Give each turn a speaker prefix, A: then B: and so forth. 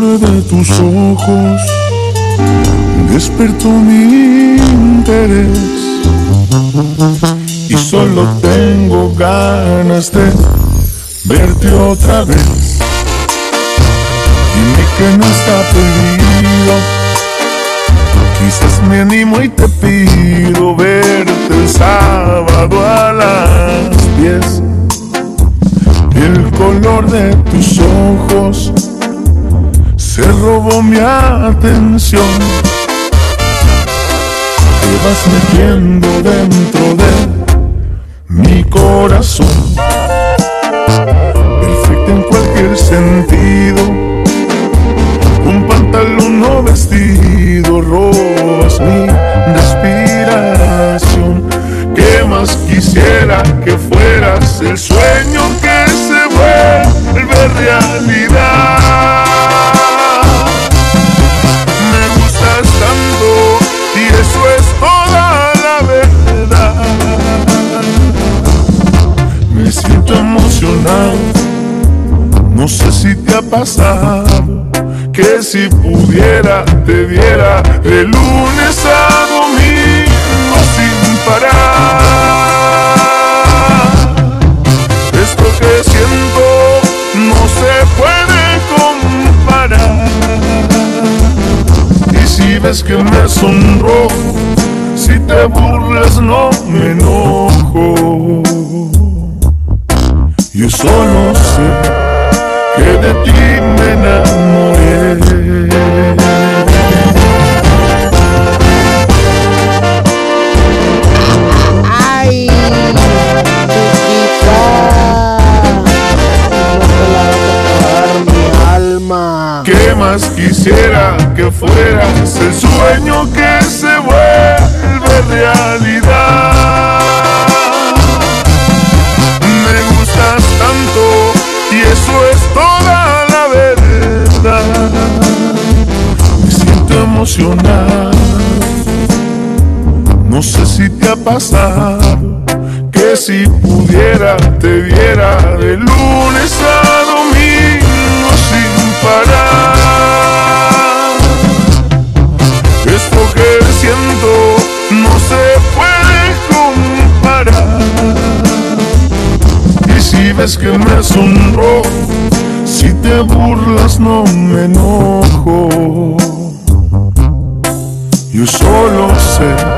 A: tus ojos despertó mi interés y solo tengo ganas de verte otra vez. Dime que no está perdido. Quizás me animo y te pido verte el sábado a las 10. El color de tus ojos se robó mi atención. Te vas metiendo dentro de mi corazón. Perfecto en cualquier sentido. Un pantalón o vestido, robas mi respiración. ¿Qué más quisiera que fueras el sueño no sé si te ha pasado que si pudiera te viera de lunes a domingo sin parar. Esto que siento no se puede comparar. Y si ves que me sonrojo, si te burlas no me enojo. Solo sé que de ti me enamoré.
B: Ay, chiquita. Mi alma.
A: ¿Qué más quisiera que fueras el sueño que se vuelve no sé si te ha pasado que si pudiera te viera de lunes a domingo sin parar. Esto que siento no se puede comparar. Y si ves que me sonrojo, si te burlas no me enojo. Yo solo sé